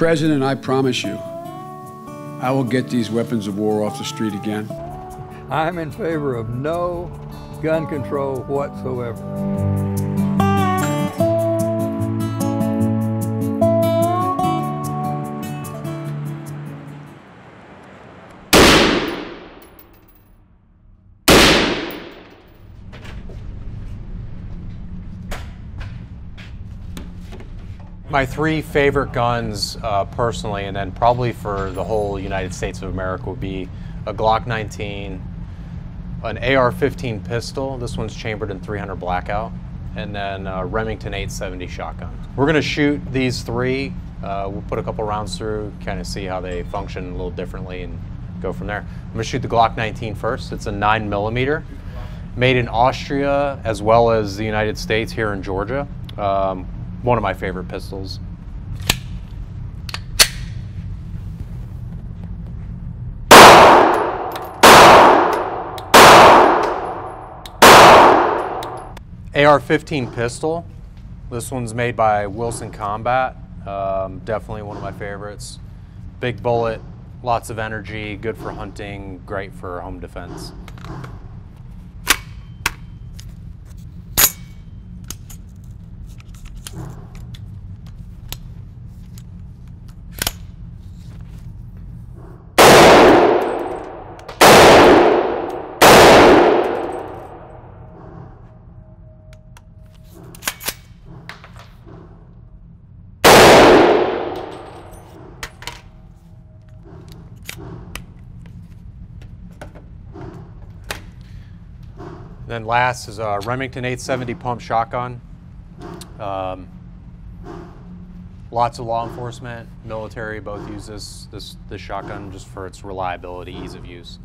President, I promise you, I will get these weapons of war off the street again. I'm in favor of no gun control whatsoever. My three favorite guns, uh, personally, and then probably for the whole United States of America, would be a Glock 19, an AR-15 pistol. This one's chambered in 300 blackout, and then a Remington 870 shotgun. We're going to shoot these three. Uh, we'll put a couple rounds through, kind of see how they function a little differently, and go from there. I'm going to shoot the Glock 19 first. It's a 9 millimeter, made in Austria as well as the United States here in Georgia. Um, one of my favorite pistols. AR-15 pistol. This one's made by Wilson Combat. Um, definitely one of my favorites. Big bullet, lots of energy, good for hunting, great for home defense. Then last is a Remington 870 pump shotgun. Um, lots of law enforcement, military both use this, this, this shotgun just for its reliability, ease of use.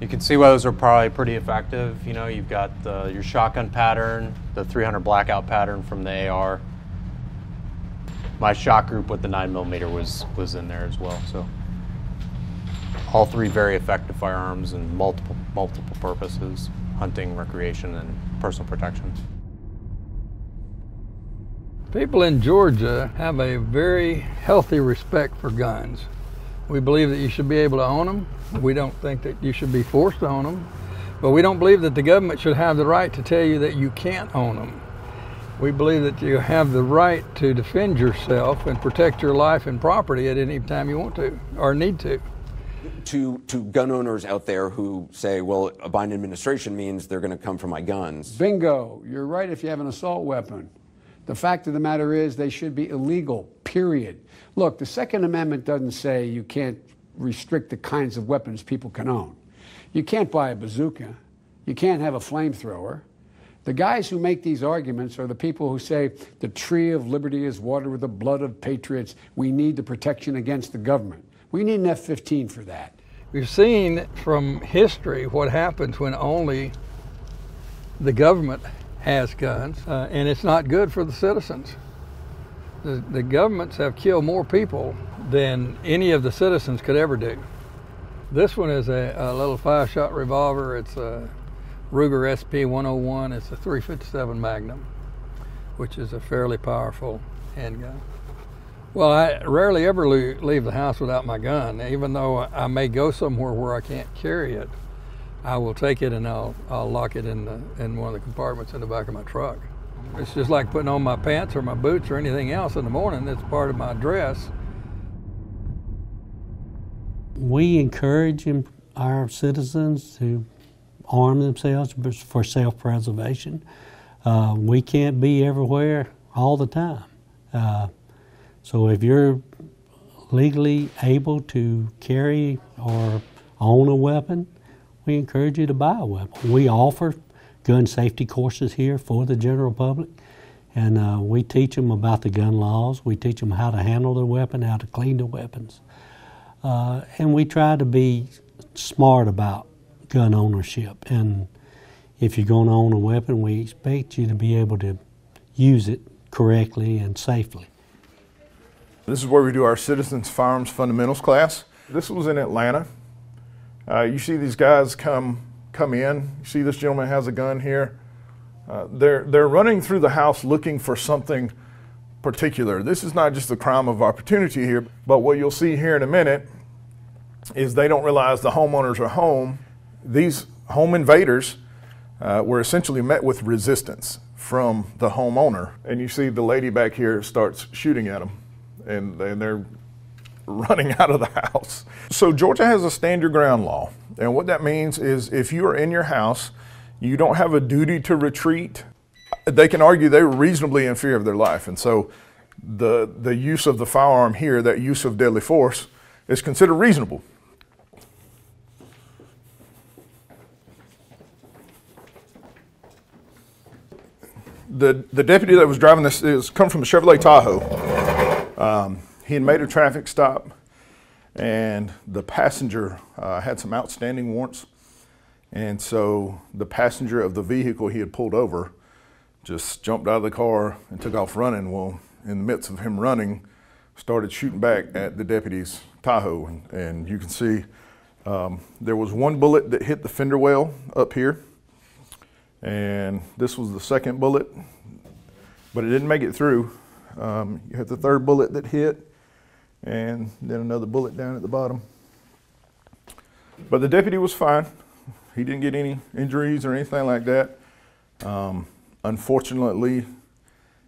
You can see why those are probably pretty effective. You know, you've got the, your shotgun pattern, the 300 blackout pattern from the AR. My shot group with the 9mm was, was in there as well. So all three very effective firearms and multiple, multiple purposes, hunting, recreation, and personal protection. People in Georgia have a very healthy respect for guns. We believe that you should be able to own them. We don't think that you should be forced to own them. But we don't believe that the government should have the right to tell you that you can't own them. We believe that you have the right to defend yourself and protect your life and property at any time you want to or need to. To, to gun owners out there who say, well, a Biden administration means they're going to come for my guns. Bingo. You're right if you have an assault weapon. The fact of the matter is they should be illegal, period. Look, the Second Amendment doesn't say you can't restrict the kinds of weapons people can own. You can't buy a bazooka. You can't have a flamethrower. The guys who make these arguments are the people who say the tree of liberty is watered with the blood of patriots. We need the protection against the government. We need an F 15 for that. We've seen from history what happens when only the government has guns, uh, and it's not good for the citizens. The, the governments have killed more people than any of the citizens could ever do. This one is a, a little five shot revolver. It's a Ruger SP 101. It's a 357 Magnum, which is a fairly powerful handgun. Well, I rarely ever leave the house without my gun, even though I may go somewhere where I can't carry it. I will take it and I'll, I'll lock it in, the, in one of the compartments in the back of my truck. It's just like putting on my pants or my boots or anything else in the morning. It's part of my dress. We encourage our citizens to arm themselves for self preservation. Uh, we can't be everywhere all the time. Uh, so if you're legally able to carry or own a weapon, we encourage you to buy a weapon. We offer gun safety courses here for the general public, And uh, we teach them about the gun laws. We teach them how to handle their weapon, how to clean their weapons. Uh, and we try to be smart about gun ownership. And if you're going to own a weapon, we expect you to be able to use it correctly and safely. This is where we do our Citizens Firearms Fundamentals class. This was in Atlanta. Uh, you see these guys come come in. You see this gentleman has a gun here. Uh, they're they're running through the house looking for something particular. This is not just a crime of opportunity here, but what you'll see here in a minute is they don't realize the homeowners are home. These home invaders uh, were essentially met with resistance from the homeowner, and you see the lady back here starts shooting at them and, and they're running out of the house. So Georgia has a stand your ground law. And what that means is if you are in your house, you don't have a duty to retreat. They can argue they were reasonably in fear of their life. And so the, the use of the firearm here, that use of deadly force, is considered reasonable. The, the deputy that was driving this is come from a Chevrolet Tahoe. Um, he had made a traffic stop, and the passenger uh, had some outstanding warrants. And so the passenger of the vehicle he had pulled over just jumped out of the car and took off running. Well, in the midst of him running, started shooting back at the deputy's Tahoe. And, and you can see um, there was one bullet that hit the fender well up here. And this was the second bullet, but it didn't make it through. Um, you have the third bullet that hit, and then another bullet down at the bottom. But the deputy was fine. He didn't get any injuries or anything like that. Um, unfortunately,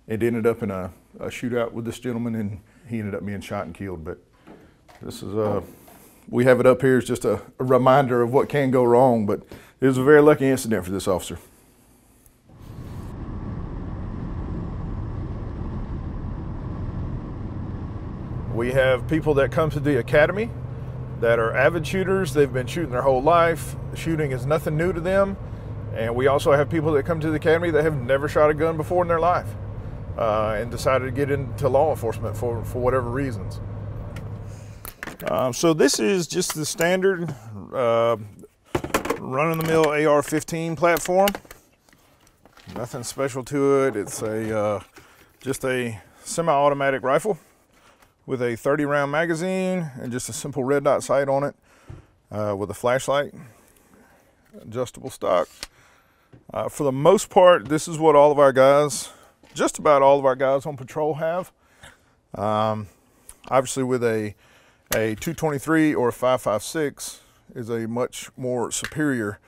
it ended up in a, a, shootout with this gentleman, and he ended up being shot and killed. But this is a, uh, we have it up here as just a, a reminder of what can go wrong. But it was a very lucky incident for this officer. We have people that come to the academy that are avid shooters. They've been shooting their whole life. Shooting is nothing new to them. And we also have people that come to the academy that have never shot a gun before in their life uh, and decided to get into law enforcement for, for whatever reasons. Um, so this is just the standard uh, run-of-the-mill AR-15 platform. Nothing special to it. It's a uh, just a semi-automatic rifle with a 30 round magazine and just a simple red dot sight on it uh, with a flashlight, adjustable stock. Uh, for the most part, this is what all of our guys, just about all of our guys on patrol have. Um, obviously, with a a 223 or a 556 is a much more superior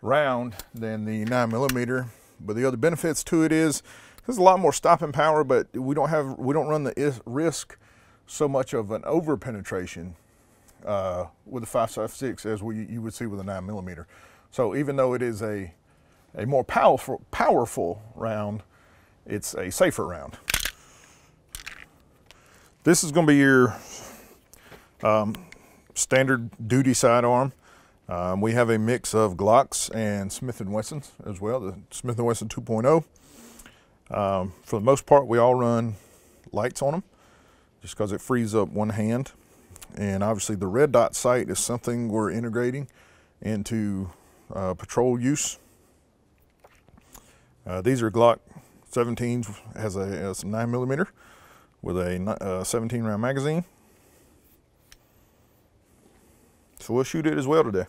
round than the 9 millimeter. But the other benefits to it is there's a lot more stopping power, but we don't have we don't run the risk so much of an over penetration uh, with a 5.56 as we, you would see with a 9 millimeter. So even though it is a, a more powerful, powerful round, it's a safer round. This is going to be your um, standard duty sidearm. Um, we have a mix of Glocks and Smith & Wessons as well, the Smith & Wesson 2.0. Um, for the most part, we all run lights on them just because it frees up one hand. And obviously the red dot sight is something we're integrating into uh, patrol use. Uh, these are Glock 17s, has a, a 9 millimeter with a uh, 17 round magazine. So we'll shoot it as well today.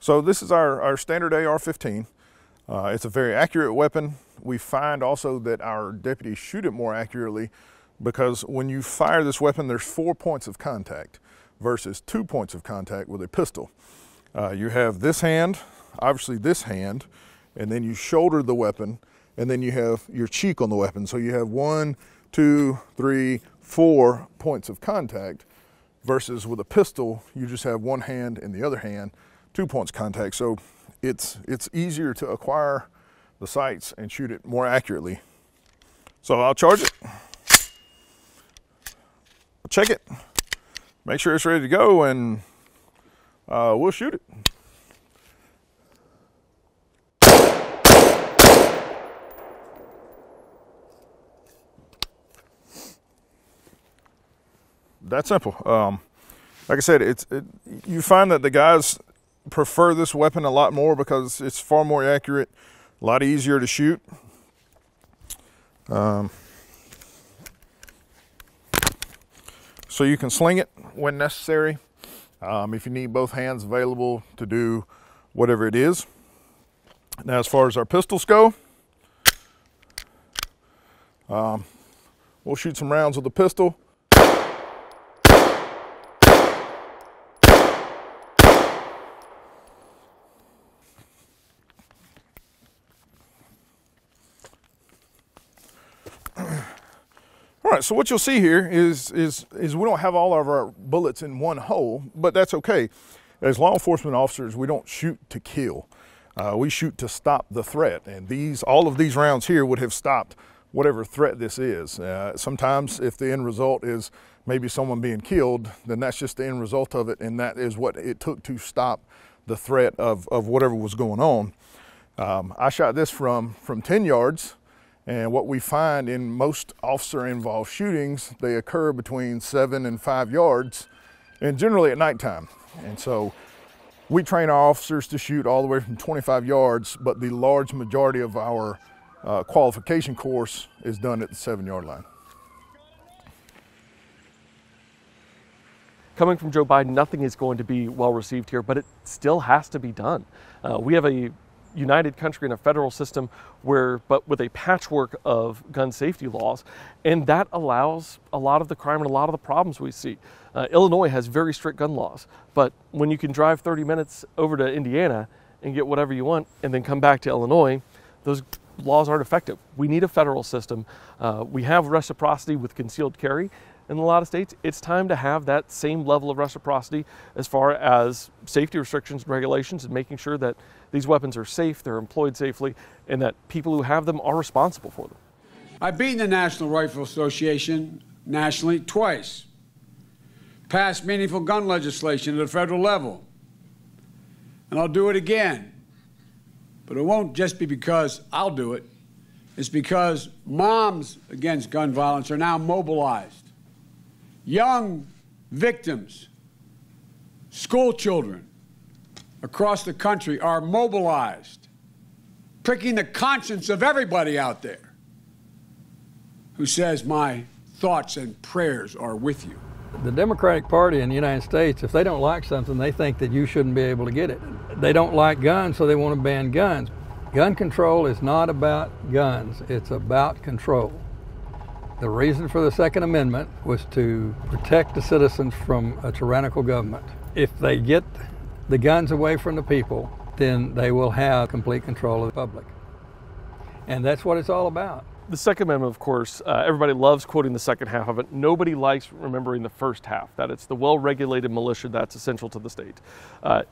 So this is our, our standard AR-15. Uh, it's a very accurate weapon. We find also that our deputies shoot it more accurately because when you fire this weapon, there's four points of contact versus two points of contact with a pistol. Uh, you have this hand, obviously this hand, and then you shoulder the weapon, and then you have your cheek on the weapon. So you have one, two, three, four points of contact versus with a pistol, you just have one hand and the other hand, two points contact. So it's, it's easier to acquire the sights and shoot it more accurately. So I'll charge it, check it, make sure it's ready to go, and uh, we'll shoot it. That simple. Um, like I said, it's it, you find that the guys prefer this weapon a lot more because it's far more accurate, a lot easier to shoot. Um, so you can sling it when necessary. Um, if you need both hands available to do whatever it is. Now, as far as our pistols go, um, we'll shoot some rounds with the pistol. Right, so what you'll see here is, is, is we don't have all of our bullets in one hole, but that's okay. As law enforcement officers, we don't shoot to kill. Uh, we shoot to stop the threat, and these, all of these rounds here would have stopped whatever threat this is. Uh, sometimes if the end result is maybe someone being killed, then that's just the end result of it, and that is what it took to stop the threat of, of whatever was going on. Um, I shot this from, from 10 yards, and what we find in most officer involved shootings, they occur between seven and five yards and generally at nighttime. And so we train our officers to shoot all the way from 25 yards, but the large majority of our uh, qualification course is done at the seven yard line. Coming from Joe Biden, nothing is going to be well received here, but it still has to be done. Uh, we have a united country in a federal system where but with a patchwork of gun safety laws. And that allows a lot of the crime and a lot of the problems we see. Uh, illinois has very strict gun laws but when you can drive 30 minutes over to indiana and get whatever you want and then come back to illinois those laws aren't effective. We need a federal system. Uh, we have reciprocity with concealed carry in a lot of states, it's time to have that same level of reciprocity as far as safety restrictions and regulations and making sure that these weapons are safe, they're employed safely, and that people who have them are responsible for them. I've beaten the National Rifle Association nationally twice, passed meaningful gun legislation at the federal level, and I'll do it again. But it won't just be because I'll do it. It's because moms against gun violence are now mobilized. Young victims, school children, across the country are mobilized, pricking the conscience of everybody out there who says, My thoughts and prayers are with you. The Democratic Party in the United States, if they don't like something, they think that you shouldn't be able to get it. They don't like guns, so they want to ban guns. Gun control is not about guns, it's about control. The reason for the Second Amendment was to protect the citizens from a tyrannical government. If they get the guns away from the people, then they will have complete control of the public. And that's what it's all about. The Second Amendment, of course, uh, everybody loves quoting the second half of it. Nobody likes remembering the first half, that it's the well regulated militia that's essential to the state. Uh,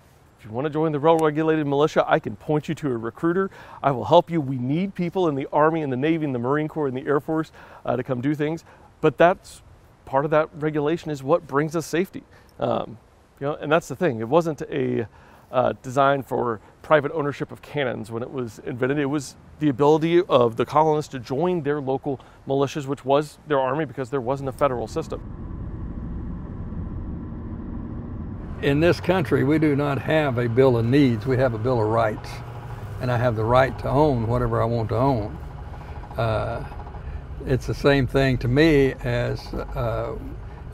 if you want to join the well regulated militia, I can point you to a recruiter. I will help you. We need people in the Army and the Navy and the Marine Corps and the Air Force uh, to come do things. But that's part of that regulation is what brings us safety. Um, you know, and that's the thing. It wasn't a uh, design for private ownership of cannons when it was invented. It was the ability of the colonists to join their local militias, which was their army, because there wasn't a federal system. In this country, we do not have a Bill of Needs, we have a Bill of Rights. And I have the right to own whatever I want to own. Uh, it's the same thing to me as uh,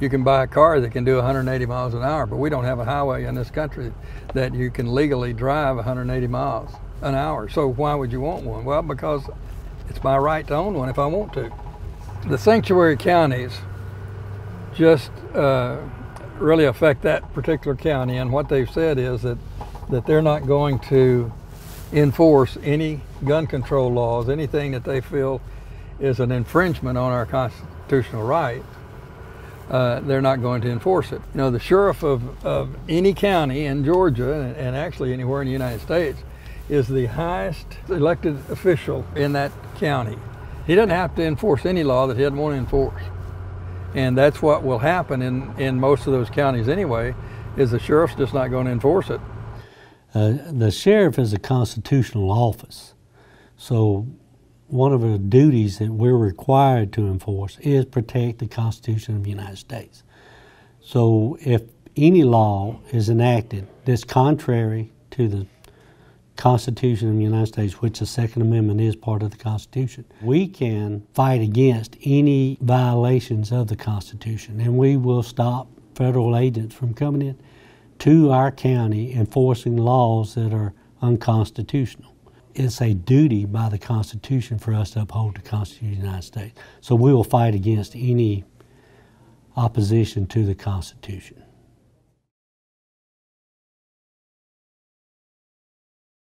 you can buy a car that can do 180 miles an hour, but we don't have a highway in this country that you can legally drive 180 miles an hour. So why would you want one? Well, because it's my right to own one if I want to. The sanctuary counties just uh, really affect that particular county, and what they've said is that that they're not going to enforce any gun control laws, anything that they feel is an infringement on our constitutional rights uh, they're not going to enforce it. You know, the sheriff of, of any county in Georgia, and, and actually anywhere in the United States, is the highest elected official in that county. He doesn't have to enforce any law that he doesn't want to enforce. And that's what will happen in, in most of those counties anyway, is the sheriff's just not going to enforce it. Uh, the sheriff is a constitutional office. So one of the duties that we're required to enforce is protect the Constitution of the United States. So if any law is enacted that's contrary to the Constitution of the United States, which the Second Amendment is part of the Constitution, we can fight against any violations of the Constitution, and we will stop federal agents from coming in to our county enforcing laws that are unconstitutional. It's a duty by the Constitution for us to uphold the Constitution of the United States. So we will fight against any opposition to the Constitution.